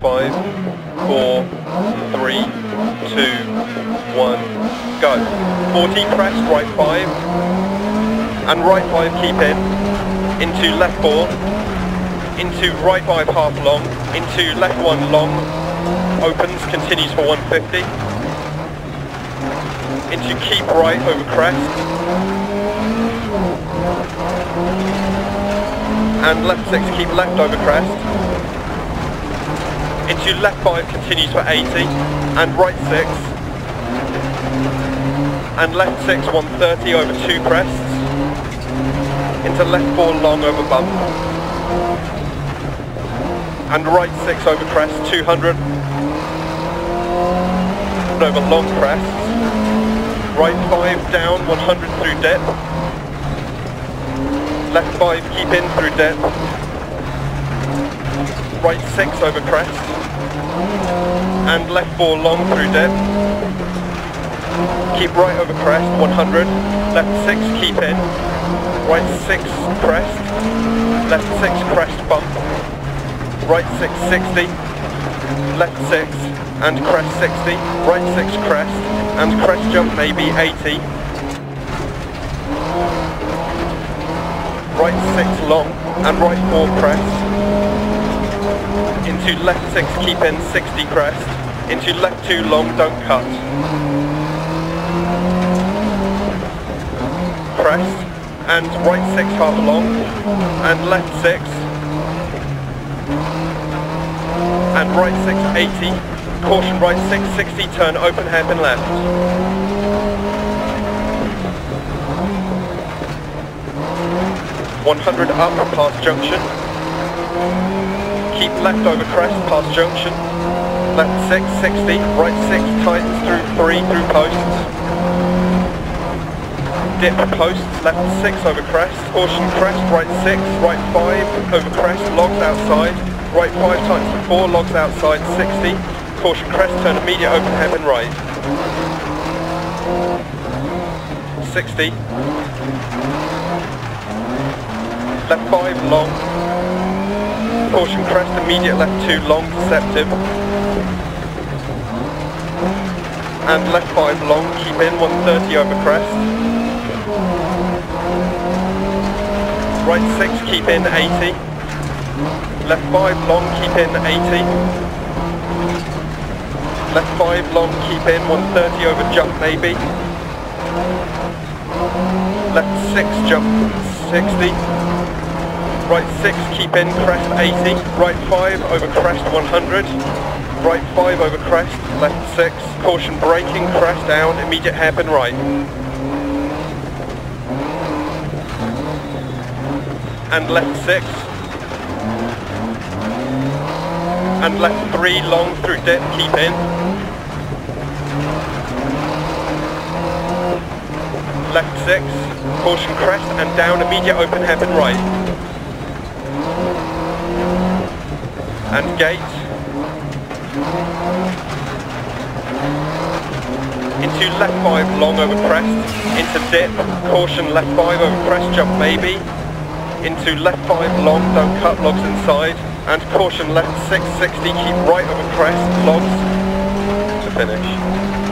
Five, four, three, two, one, go. 40 crest, right five, and right five keep in, into left four, into right five half long, into left one long, opens, continues for 150, into keep right over crest, and left six keep left over crest, into left 5 continues for 80 and right 6 and left 6 130 over 2 crests into left 4 long over bump. And right 6 over crest 200 and over long crest. Right 5 down 100 through dip. Left 5 keep in through dip right 6 over crest. And left 4 long through dip keep right over crest 100 left 6 keep in. Right 6 crest. Left 6 crest bump. Right 6 60 left 6 and crest 60 right 6 crest and crest jump maybe 80 right 6 long and right 4 crest into left 6 keep in 60 crest, into left 2 long don't cut. Crest, and right 6 half long, and left 6, and right 6 80, caution right 6 60 turn open hairpin left. One hundred up past junction left over crest past junction, left 6, 60, right 6 tightens through 3 through posts, dip posts, left 6 over crest, caution crest, right 6, right 5 over crest, logs outside, right 5 tightens to 4, logs outside 60, caution crest, turn immediate open hairpin right. 60, left 5 long, Caution crest, immediate left 2 long, deceptive. And left 5 long, keep in, 130 over crest. Right 6, keep in, 80. Left 5 long, keep in, 80. Left 5 long, keep in, 130 over jump maybe. Left 6 jump, 60 right 6 keep in crest 80, right 5 over crest 100, right 5 over crest, left 6, caution braking, crest down, immediate hairpin right. And left 6, and left 3 long through dip, keep in. Left 6, caution crest and down, immediate open hairpin right. And gate into left 5 long over crest, into dip, caution left 5 over crest jump maybe, into left 5 long don't cut logs inside, and caution left 660 keep right over crest logs to finish.